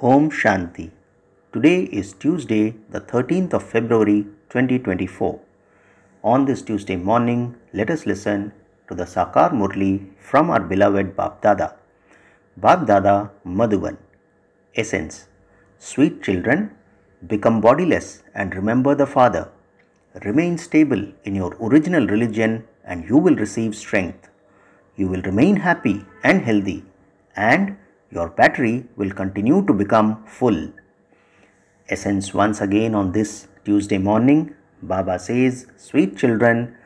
Om Shanti. Today is Tuesday, the 13th of February 2024. On this Tuesday morning, let us listen to the Sakar Murli from our beloved Bapdada. Bab Dada. Essence Sweet children, become bodiless and remember the Father. Remain stable in your original religion and you will receive strength. You will remain happy and healthy and your battery will continue to become full. Essence once again on this Tuesday morning, Baba says, Sweet children,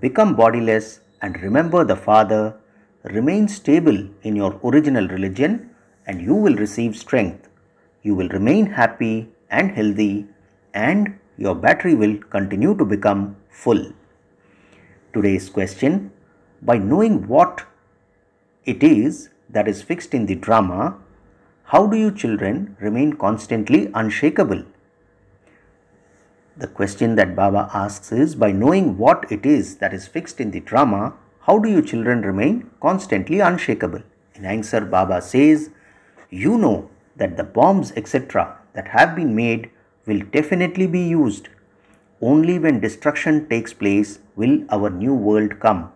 become bodiless and remember the Father. Remain stable in your original religion and you will receive strength. You will remain happy and healthy and your battery will continue to become full. Today's question By knowing what it is that is fixed in the drama, how do you children remain constantly unshakable? The question that Baba asks is by knowing what it is that is fixed in the drama, how do you children remain constantly unshakable? In answer, Baba says, You know that the bombs, etc., that have been made will definitely be used. Only when destruction takes place will our new world come.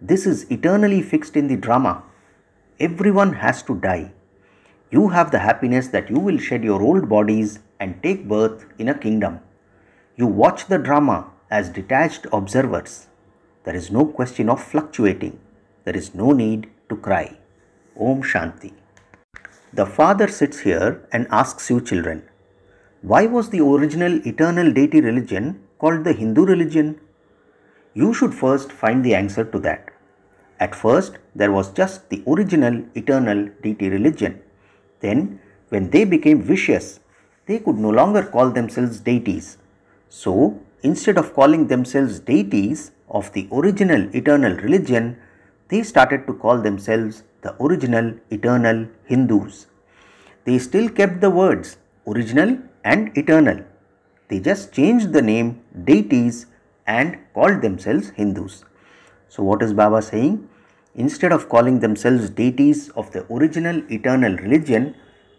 This is eternally fixed in the drama. Everyone has to die. You have the happiness that you will shed your old bodies and take birth in a kingdom. You watch the drama as detached observers. There is no question of fluctuating. There is no need to cry. Om Shanti. The father sits here and asks you children, why was the original eternal deity religion called the Hindu religion? You should first find the answer to that. At first, there was just the original eternal deity religion. Then, when they became vicious, they could no longer call themselves deities. So, instead of calling themselves deities of the original eternal religion, they started to call themselves the original eternal Hindus. They still kept the words original and eternal. They just changed the name deities and called themselves Hindus. So, what is Baba saying? Instead of calling themselves deities of the original eternal religion,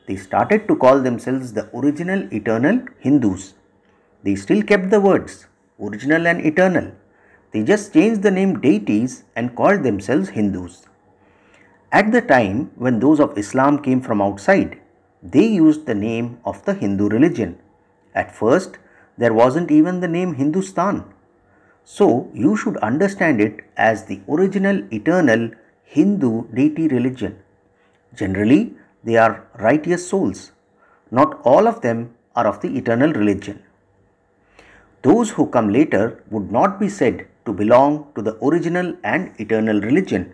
they started to call themselves the original eternal Hindus. They still kept the words original and eternal. They just changed the name deities and called themselves Hindus. At the time when those of Islam came from outside, they used the name of the Hindu religion. At first, there wasn't even the name Hindustan. So, you should understand it as the original eternal Hindu deity religion. Generally, they are righteous souls. Not all of them are of the eternal religion. Those who come later would not be said to belong to the original and eternal religion.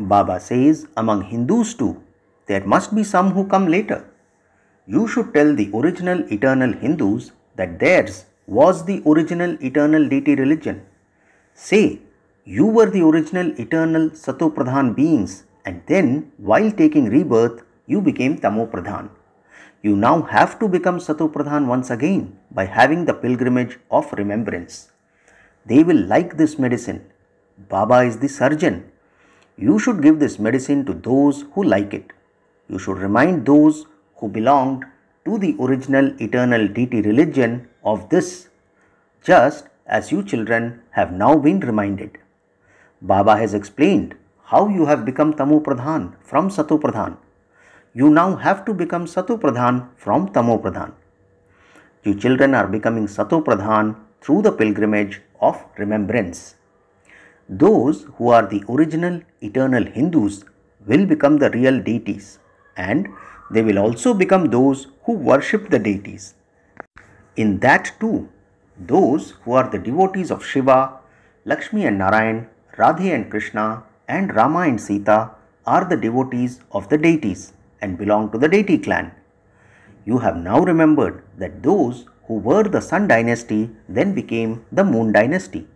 Baba says among Hindus too, there must be some who come later. You should tell the original eternal Hindus that theirs was the original eternal deity religion. Say, you were the original eternal Satopradhan beings and then while taking rebirth, you became Tamopradhan. You now have to become Satopradhan once again by having the pilgrimage of remembrance. They will like this medicine. Baba is the surgeon. You should give this medicine to those who like it. You should remind those who belonged to the original eternal deity religion of this, just as you children have now been reminded. Baba has explained how you have become Tamo Pradhan from Sato Pradhan. You now have to become Sato Pradhan from Tamo Pradhan. You children are becoming Sato Pradhan through the pilgrimage of remembrance. Those who are the original eternal Hindus will become the real deities and they will also become those who worship the deities. In that too, those who are the devotees of Shiva, Lakshmi and Narayan, Radhe and Krishna, and Rama and Sita are the devotees of the deities and belong to the deity clan. You have now remembered that those who were the Sun dynasty then became the Moon dynasty.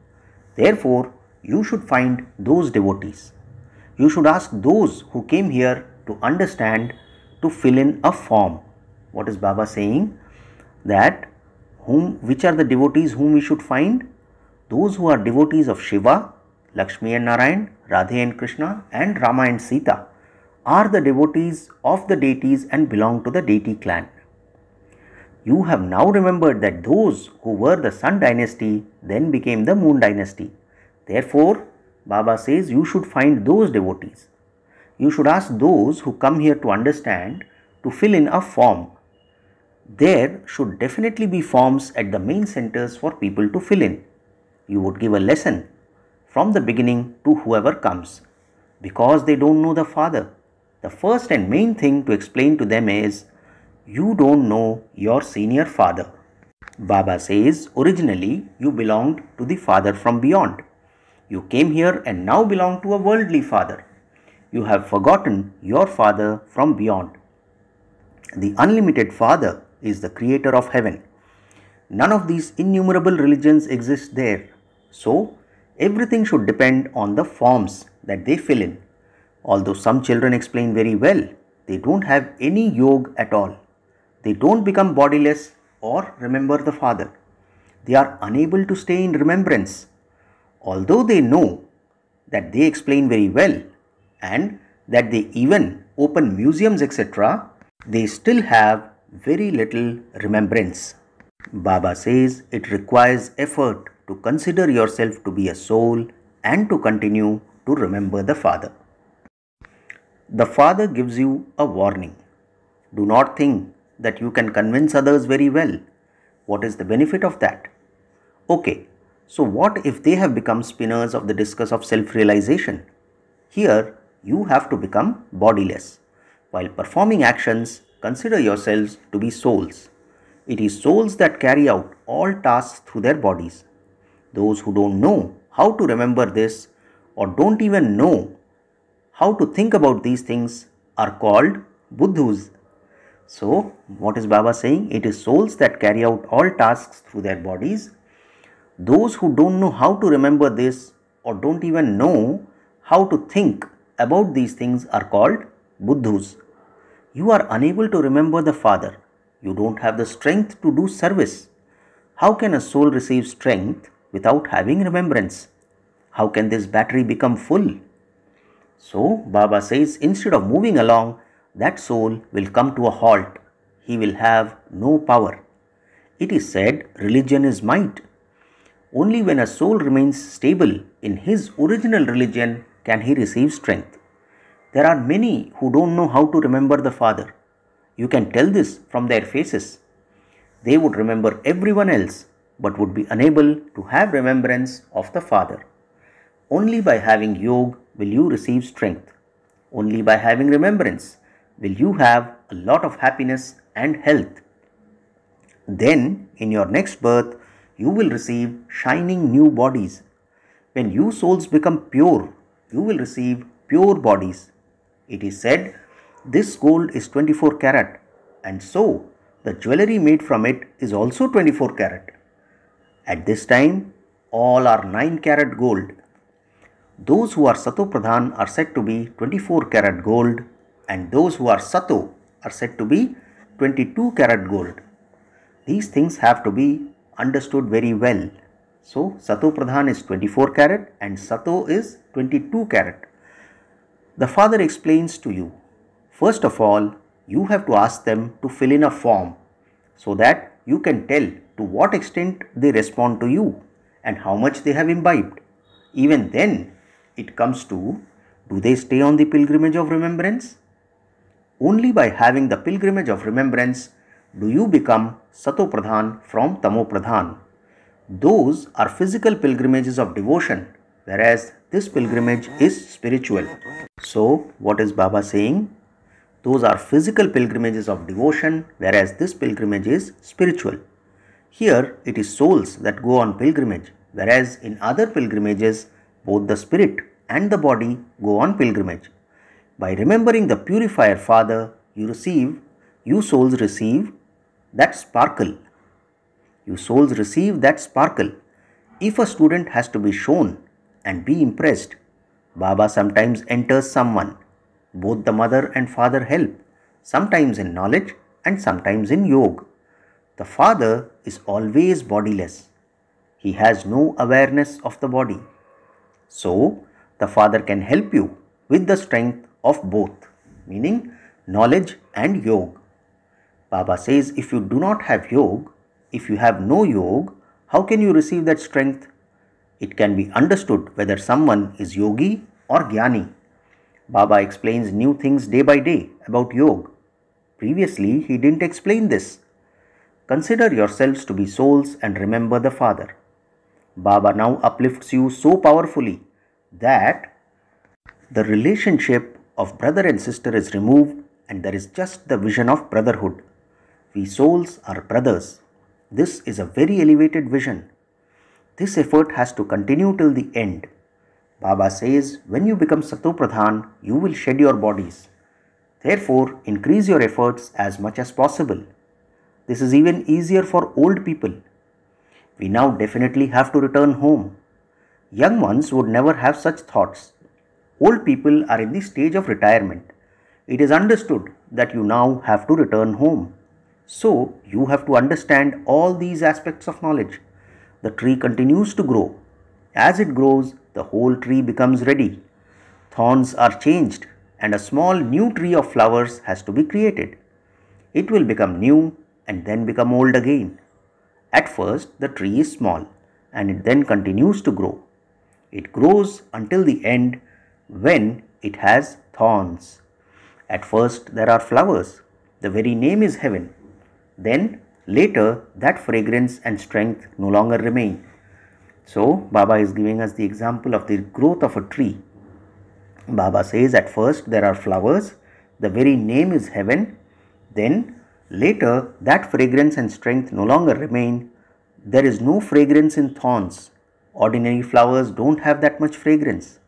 Therefore, you should find those devotees. You should ask those who came here to understand to fill in a form. What is Baba saying? That whom which are the devotees whom we should find? Those who are devotees of Shiva, Lakshmi and Narayan, Radhe and Krishna, and Rama and Sita are the devotees of the deities and belong to the deity clan. You have now remembered that those who were the Sun dynasty then became the Moon dynasty. Therefore, Baba says you should find those devotees. You should ask those who come here to understand to fill in a form. There should definitely be forms at the main centers for people to fill in. You would give a lesson from the beginning to whoever comes because they don't know the Father. The first and main thing to explain to them is you don't know your senior father. Baba says originally you belonged to the father from beyond. You came here and now belong to a worldly father. You have forgotten your father from beyond. The unlimited father is the creator of heaven. None of these innumerable religions exist there. So, everything should depend on the forms that they fill in. Although some children explain very well, they don't have any yoga at all. They don't become bodiless or remember the Father. They are unable to stay in remembrance. Although they know that they explain very well and that they even open museums, etc., they still have very little remembrance. Baba says it requires effort to consider yourself to be a soul and to continue to remember the Father. The Father gives you a warning. Do not think that you can convince others very well. What is the benefit of that? Okay, so what if they have become spinners of the discus of self realization? Here, you have to become bodiless. While performing actions, consider yourselves to be souls. It is souls that carry out all tasks through their bodies. Those who don't know how to remember this or don't even know how to think about these things are called buddhus so, what is Baba saying? It is souls that carry out all tasks through their bodies. Those who don't know how to remember this or don't even know how to think about these things are called buddhus. You are unable to remember the Father. You don't have the strength to do service. How can a soul receive strength without having remembrance? How can this battery become full? So, Baba says instead of moving along, that soul will come to a halt. He will have no power. It is said religion is might. Only when a soul remains stable in his original religion can he receive strength. There are many who don't know how to remember the Father. You can tell this from their faces. They would remember everyone else but would be unable to have remembrance of the Father. Only by having yoga will you receive strength. Only by having remembrance will you have a lot of happiness and health. Then, in your next birth, you will receive shining new bodies. When you souls become pure, you will receive pure bodies. It is said, this gold is 24 carat, and so the jewelry made from it is also 24 carat. At this time, all are 9 carat gold. Those who are Sato Pradhan are said to be 24 carat gold and those who are Sato are said to be 22 karat gold. These things have to be understood very well. So, Sato Pradhan is 24 karat and Sato is 22 karat. The father explains to you, first of all, you have to ask them to fill in a form so that you can tell to what extent they respond to you and how much they have imbibed. Even then, it comes to do they stay on the pilgrimage of remembrance only by having the pilgrimage of remembrance do you become Sato Pradhan from Tamo Pradhan. Those are physical pilgrimages of devotion, whereas this pilgrimage is spiritual. So, what is Baba saying? Those are physical pilgrimages of devotion, whereas this pilgrimage is spiritual. Here, it is souls that go on pilgrimage, whereas in other pilgrimages, both the spirit and the body go on pilgrimage. By remembering the purifier Father, you receive, you souls receive that sparkle. You souls receive that sparkle. If a student has to be shown and be impressed, Baba sometimes enters someone. Both the mother and father help, sometimes in knowledge and sometimes in yoga. The father is always bodiless. He has no awareness of the body. So, the father can help you with the strength of both. meaning knowledge and yoga. Baba says if you do not have yoga, if you have no yoga, how can you receive that strength? It can be understood whether someone is yogi or jnani. Baba explains new things day by day about yoga. Previously, he didn't explain this. Consider yourselves to be souls and remember the Father. Baba now uplifts you so powerfully that the relationship of brother and sister is removed and there is just the vision of brotherhood. We souls are brothers. This is a very elevated vision. This effort has to continue till the end. Baba says, when you become Satopradhan, you will shed your bodies. Therefore, increase your efforts as much as possible. This is even easier for old people. We now definitely have to return home. Young ones would never have such thoughts. Old people are in the stage of retirement. It is understood that you now have to return home. So, you have to understand all these aspects of knowledge. The tree continues to grow. As it grows, the whole tree becomes ready. Thorns are changed, and a small new tree of flowers has to be created. It will become new and then become old again. At first, the tree is small and it then continues to grow. It grows until the end when it has thorns. At first, there are flowers. The very name is heaven. Then, later, that fragrance and strength no longer remain. So, Baba is giving us the example of the growth of a tree. Baba says at first there are flowers, the very name is heaven. Then, later, that fragrance and strength no longer remain. There is no fragrance in thorns. Ordinary flowers don't have that much fragrance.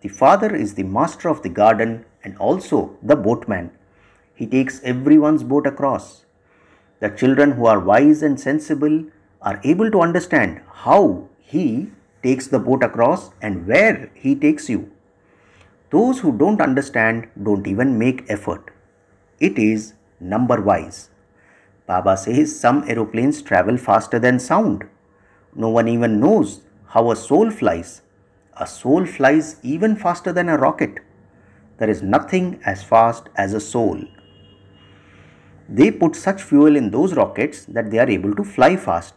The Father is the master of the garden and also the boatman. He takes everyone's boat across. The children who are wise and sensible are able to understand how he takes the boat across and where he takes you. Those who don't understand don't even make effort. It is number wise. Baba says some aeroplanes travel faster than sound. No one even knows how a soul flies a soul flies even faster than a rocket. There is nothing as fast as a soul. They put such fuel in those rockets that they are able to fly fast.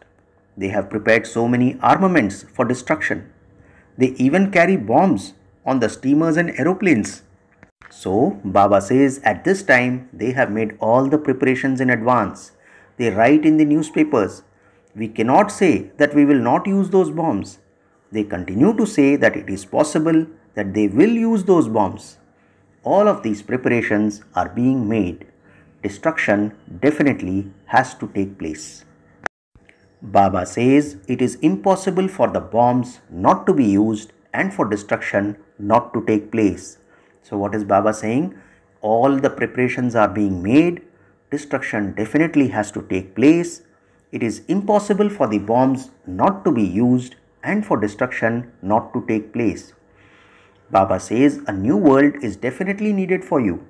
They have prepared so many armaments for destruction. They even carry bombs on the steamers and aeroplanes. So, Baba says at this time they have made all the preparations in advance. They write in the newspapers. We cannot say that we will not use those bombs. They continue to say that it is possible that they will use those bombs. All of these preparations are being made. Destruction definitely has to take place. Baba says it is impossible for the bombs not to be used and for destruction not to take place. So, what is Baba saying? All the preparations are being made, destruction definitely has to take place. It is impossible for the bombs not to be used and for destruction not to take place. Baba says a new world is definitely needed for you.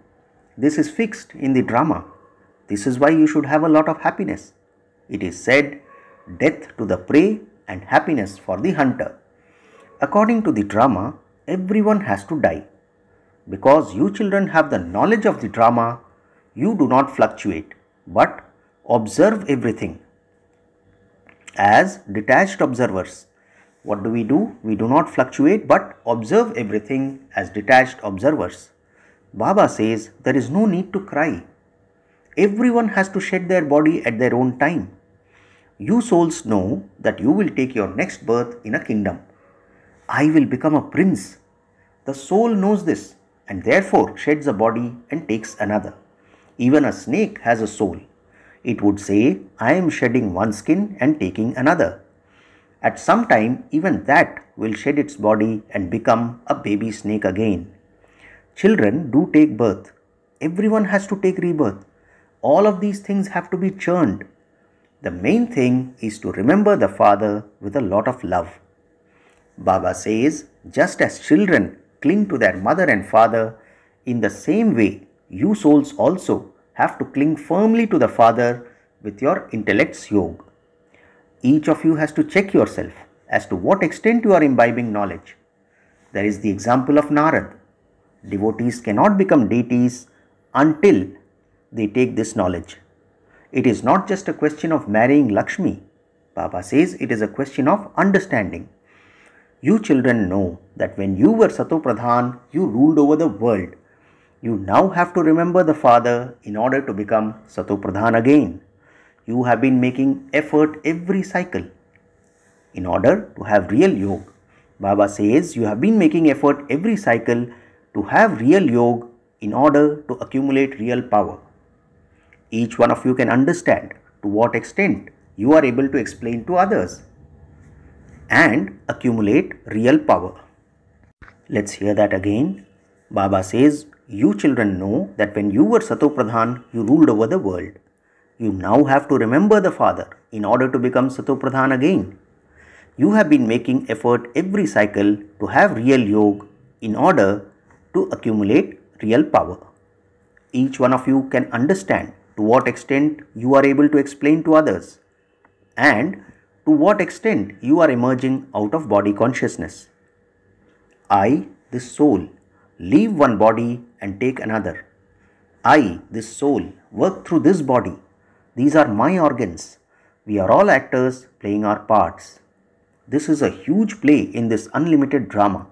This is fixed in the drama. This is why you should have a lot of happiness. It is said, death to the prey and happiness for the hunter. According to the drama, everyone has to die. Because you children have the knowledge of the drama, you do not fluctuate, but observe everything. As detached observers, what do we do? We do not fluctuate but observe everything as detached observers. Baba says there is no need to cry. Everyone has to shed their body at their own time. You souls know that you will take your next birth in a kingdom. I will become a prince. The soul knows this and therefore sheds a body and takes another. Even a snake has a soul. It would say, I am shedding one skin and taking another. At some time, even that will shed its body and become a baby snake again. Children do take birth. Everyone has to take rebirth. All of these things have to be churned. The main thing is to remember the Father with a lot of love. Baba says, just as children cling to their mother and father, in the same way, you souls also have to cling firmly to the Father with your intellect's yoke. Each of you has to check yourself as to what extent you are imbibing knowledge. There is the example of Narad. Devotees cannot become deities until they take this knowledge. It is not just a question of marrying Lakshmi. Baba says it is a question of understanding. You children know that when you were Satopradhan, you ruled over the world. You now have to remember the Father in order to become Satopradhan again. You have been making effort every cycle in order to have real yoga. Baba says you have been making effort every cycle to have real yoga in order to accumulate real power. Each one of you can understand to what extent you are able to explain to others and accumulate real power. Let's hear that again. Baba says, You children know that when you were Satopradhan, you ruled over the world. You now have to remember the Father in order to become Satopradhan again. You have been making effort every cycle to have real yoga in order to accumulate real power. Each one of you can understand to what extent you are able to explain to others and to what extent you are emerging out of body consciousness. I, this soul, leave one body and take another. I, this soul, work through this body. These are my organs. We are all actors playing our parts. This is a huge play in this unlimited drama.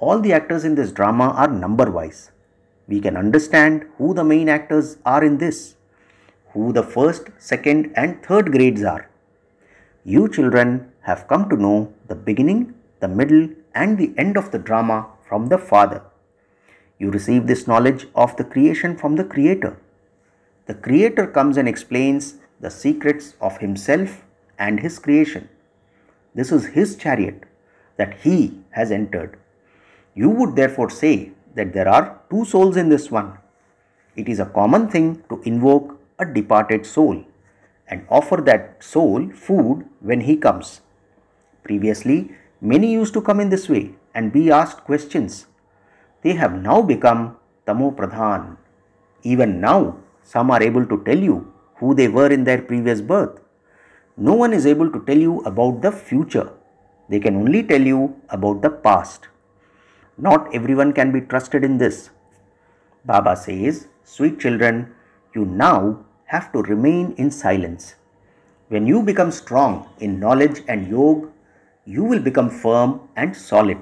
All the actors in this drama are number wise. We can understand who the main actors are in this, who the first, second, and third grades are. You children have come to know the beginning, the middle, and the end of the drama from the Father. You receive this knowledge of the creation from the Creator. The Creator comes and explains the secrets of Himself and His creation. This is His chariot that He has entered. You would therefore say that there are two souls in this one. It is a common thing to invoke a departed soul and offer that soul food when he comes. Previously, many used to come in this way and be asked questions. They have now become Tamo Pradhan. Even now, some are able to tell you who they were in their previous birth. No one is able to tell you about the future. They can only tell you about the past. Not everyone can be trusted in this. Baba says, Sweet children, you now have to remain in silence. When you become strong in knowledge and yoga, you will become firm and solid.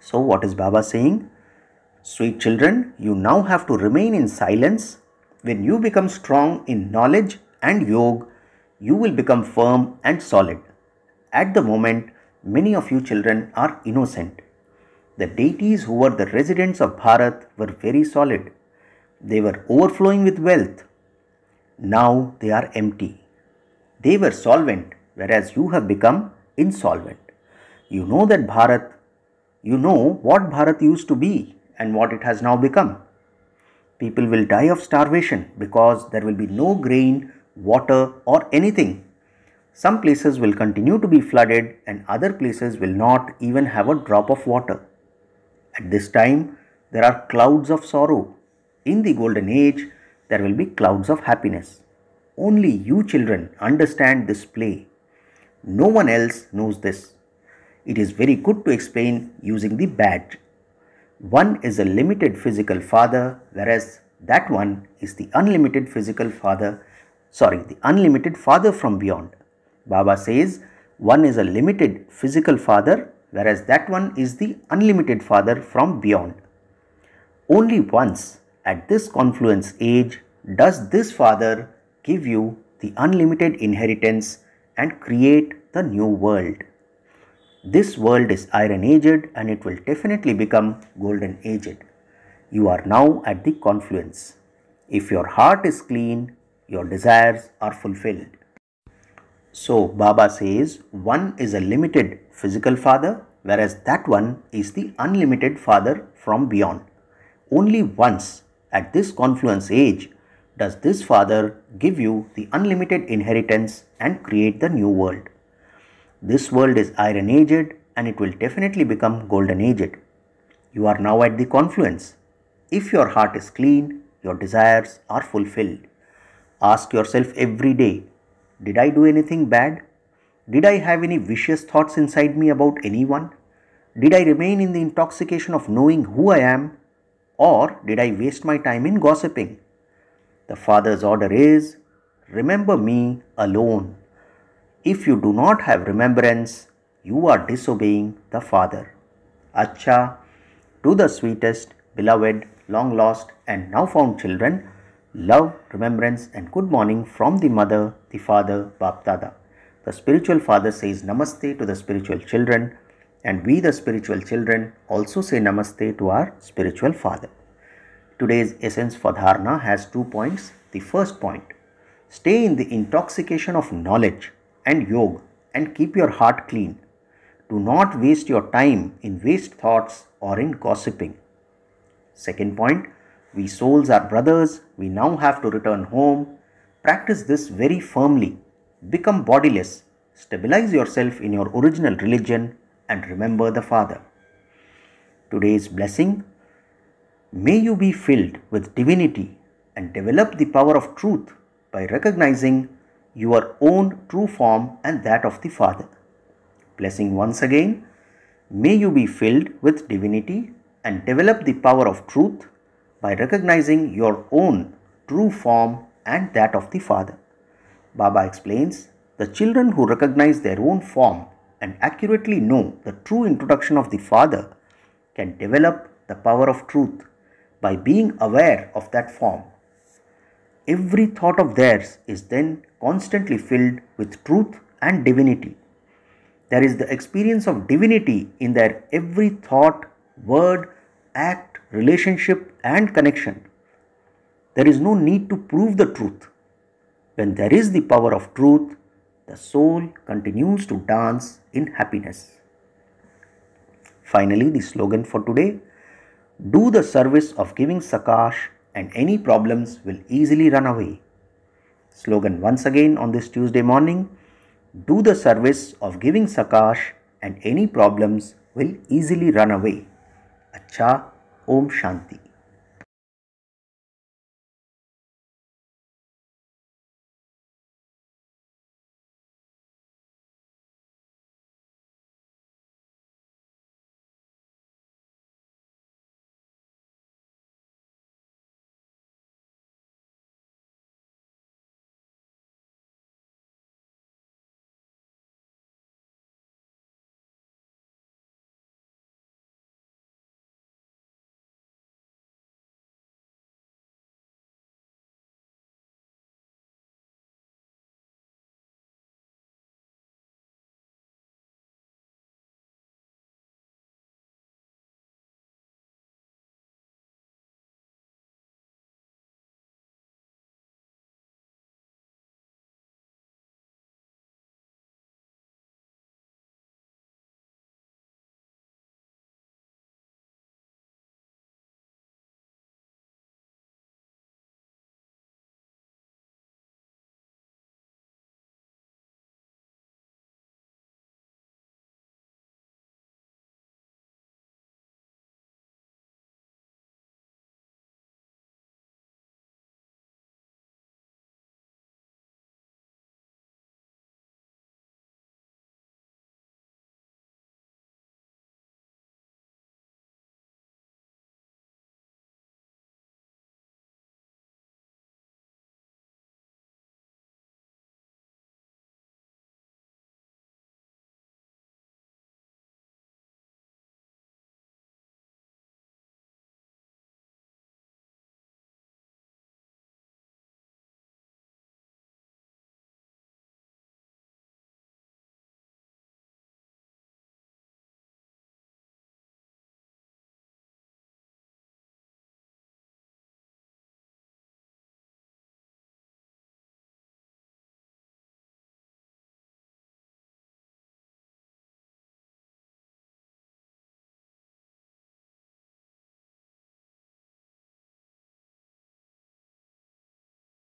So, what is Baba saying? Sweet children, you now have to remain in silence. When you become strong in knowledge and yoga, you will become firm and solid. At the moment, many of you children are innocent. The deities who were the residents of Bharat were very solid. They were overflowing with wealth. Now they are empty. They were solvent, whereas you have become insolvent. You know that Bharat, you know what Bharat used to be and what it has now become. People will die of starvation because there will be no grain, water, or anything. Some places will continue to be flooded, and other places will not even have a drop of water. At this time, there are clouds of sorrow. In the golden age, there will be clouds of happiness. Only you children understand this play. No one else knows this. It is very good to explain using the badge. One is a limited physical father, whereas that one is the unlimited physical father, sorry, the unlimited father from beyond. Baba says one is a limited physical father, whereas that one is the unlimited father from beyond. Only once at this confluence age, does this Father give you the unlimited inheritance and create the new world? This world is iron aged and it will definitely become golden aged. You are now at the confluence. If your heart is clean, your desires are fulfilled. So, Baba says one is a limited physical father, whereas that one is the unlimited father from beyond. Only once at this confluence age, does this Father give you the unlimited inheritance and create the new world. This world is iron aged and it will definitely become golden aged. You are now at the confluence. If your heart is clean, your desires are fulfilled. Ask yourself every day Did I do anything bad? Did I have any vicious thoughts inside me about anyone? Did I remain in the intoxication of knowing who I am Or did I waste my time in gossiping? The Father's order is Remember me alone. If you do not have remembrance, you are disobeying the Father. Acha, to the sweetest, beloved, long lost, and now found children, love, remembrance, and good morning from the mother, the father, Bapdada. The spiritual father says namaste to the spiritual children, and we, the spiritual children, also say namaste to our spiritual father. Today's essence for has two points. The first point stay in the intoxication of knowledge and yoga and keep your heart clean. Do not waste your time in waste thoughts or in gossiping. Second point we souls are brothers, we now have to return home. Practice this very firmly. Become bodiless. Stabilize yourself in your original religion and remember the Father. Today's blessing May you be filled with divinity and develop the power of truth by recognizing your own true form and that of the Father. Blessing once again. May you be filled with divinity and develop the power of truth by recognizing your own true form and that of the Father. Baba explains the children who recognize their own form and accurately know the true introduction of the Father can develop the power of truth by being aware of that form. Every thought of theirs is then constantly filled with truth and divinity. There is the experience of divinity in their every thought, word, act, relationship, and connection. There is no need to prove the truth. When there is the power of truth, the soul continues to dance in happiness. Finally, the slogan for today do the service of giving Sakash and any problems will easily run away. Slogan once again on this Tuesday morning Do the service of giving Sakash and any problems will easily run away. Acha Om Shanti.